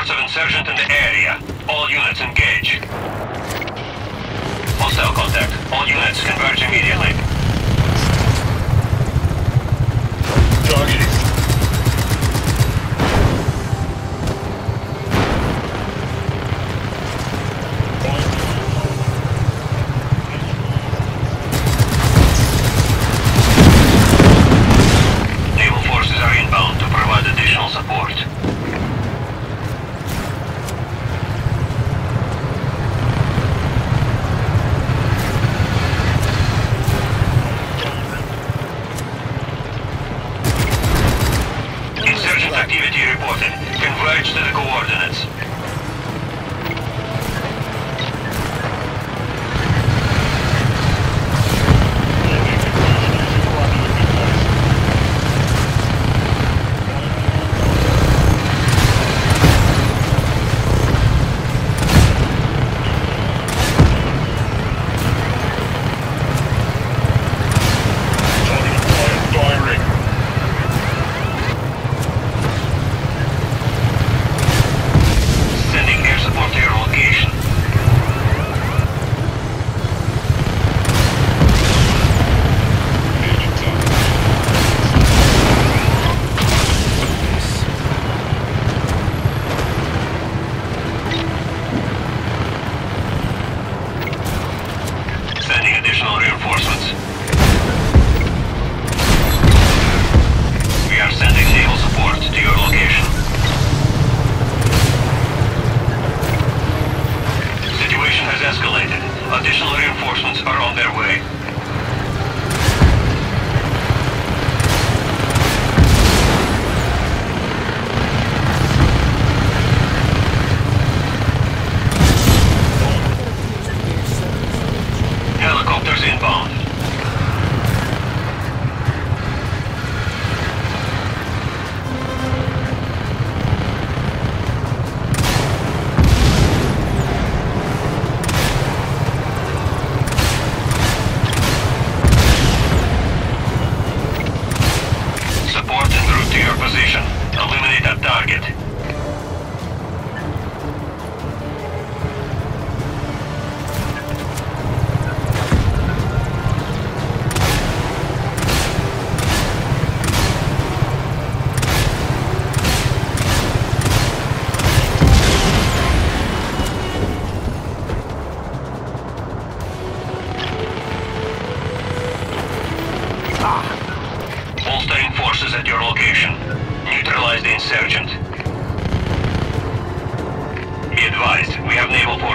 reports of insurgent in the area. All units engage. Hostile contact. All units converge immediately. Target Additional reinforcements are on their way. target.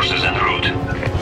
Forces en route.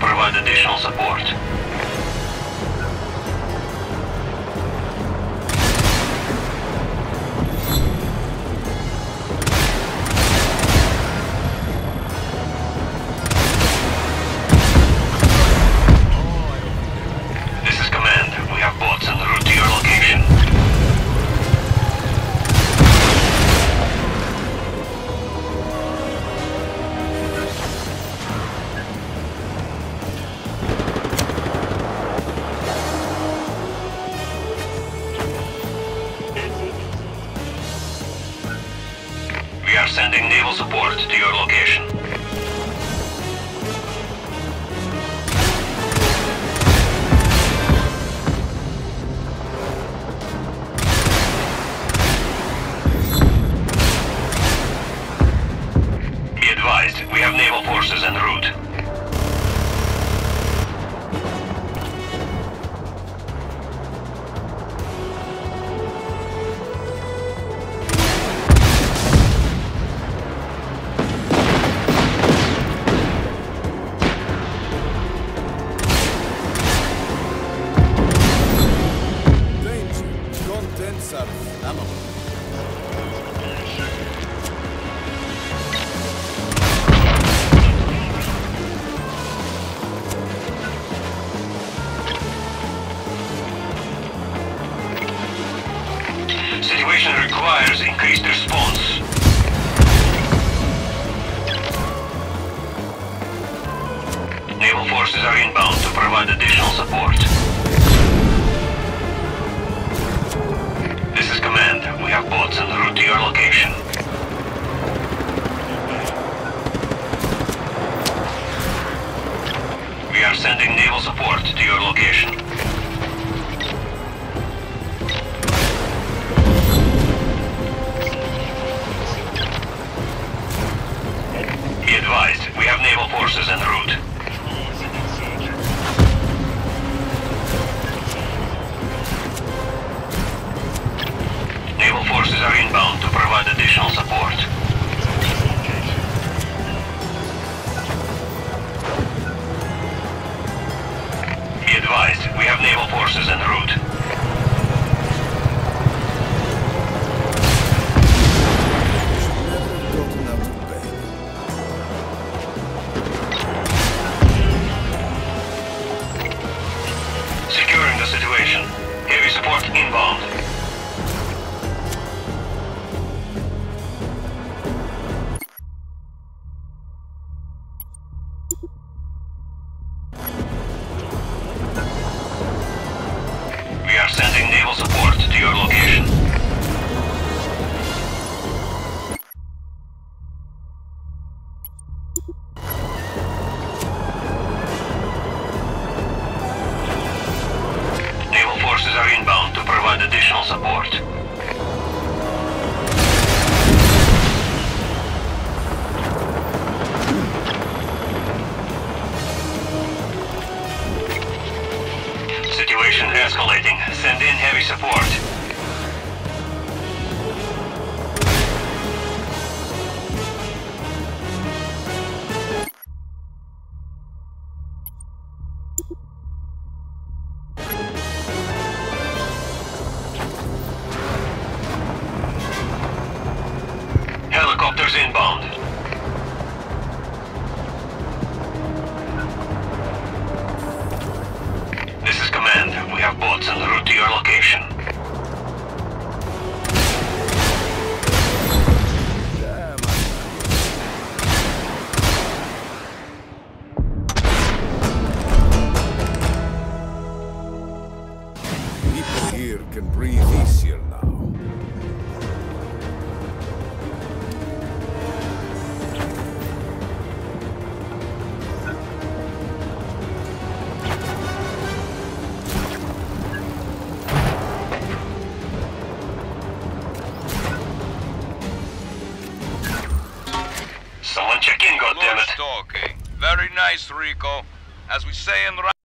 provide additional support. Naval to your location. Forces are inbound to provide additional support. This is command. We have boats en route to your location. We are sending naval support to your location. Are sending naval support to your location. Naval forces are inbound to provide additional support. Escalating. Send in heavy support. As we say in